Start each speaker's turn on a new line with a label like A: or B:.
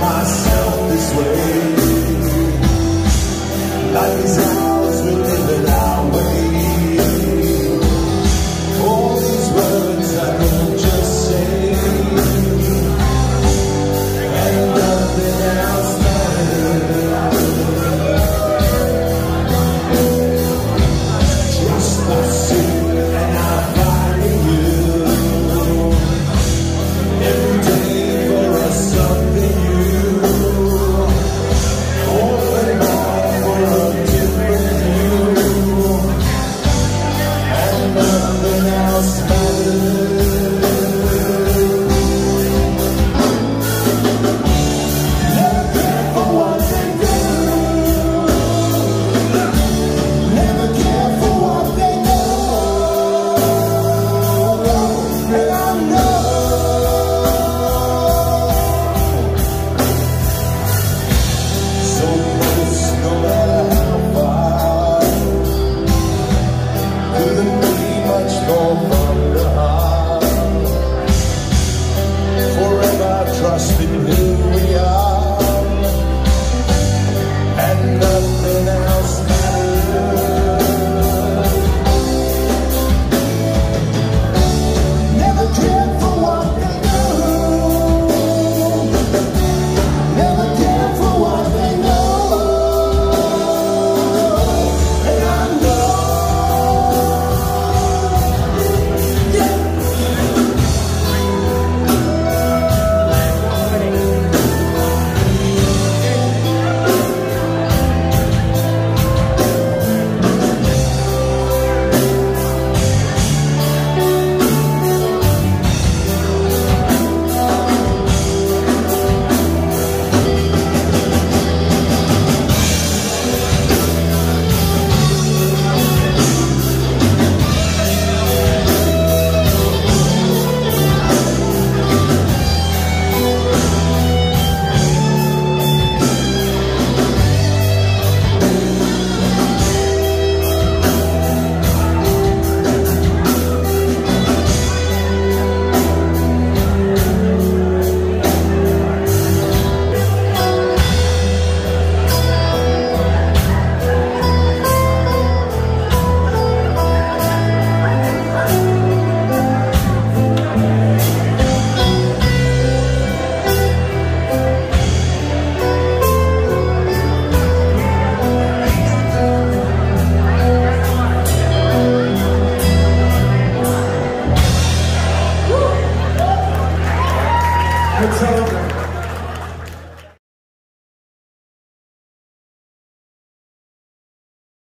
A: myself this way. Life is